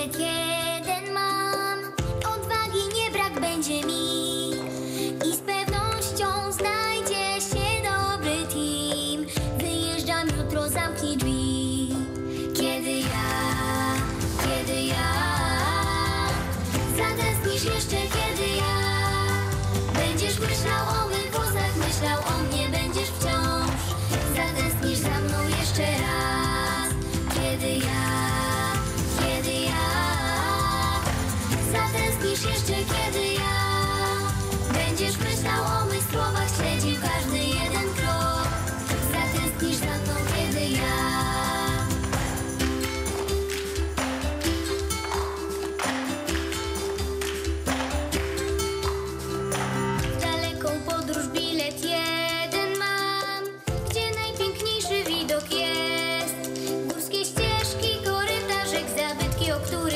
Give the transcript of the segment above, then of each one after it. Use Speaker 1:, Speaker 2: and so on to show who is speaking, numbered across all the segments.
Speaker 1: bilet jeden mam. Odwagi nie brak będzie mi. I z pewnością znajdzie się dobry team. Wyjeżdżam jutro, zamknij drzwi. Kiedy ja, kiedy ja Zatęsknisz jeszcze, kiedy ja Będziesz myślał o mych włosach, myślał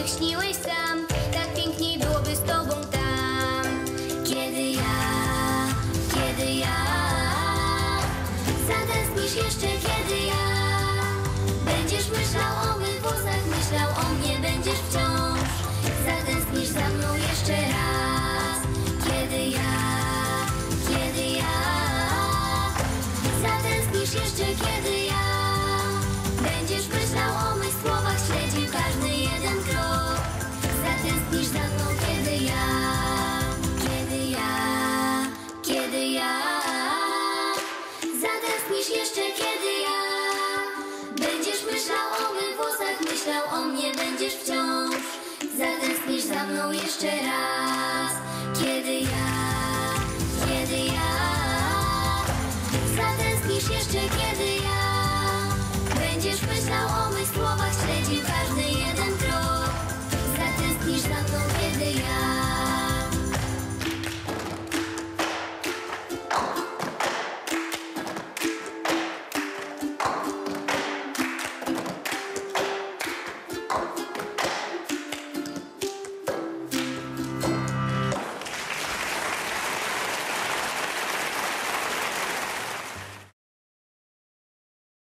Speaker 1: śniłeś sam. Tak piękniej byłoby z tobą tam. Kiedy ja, kiedy ja zatęsknisz jeszcze, kiedy ja będziesz myślał o mych włosach, myślał o mnie, będziesz wciąż zatęsknisz za mną jeszcze raz. Kiedy ja, kiedy ja Zatęsknisz jeszcze, kiedy ja Będziesz myślał o mych słowach Śledził mną jeszcze raz. Kiedy ja, kiedy ja. Zatęsknisz jeszcze, kiedy ja. Będziesz myślał o mych słowach